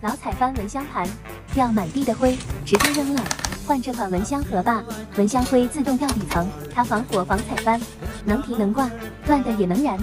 老彩翻蚊香盘掉满地的灰，直接扔了。换这款蚊香盒吧，蚊香灰自动掉底层，它防火防彩翻，能提能挂，断的也能燃。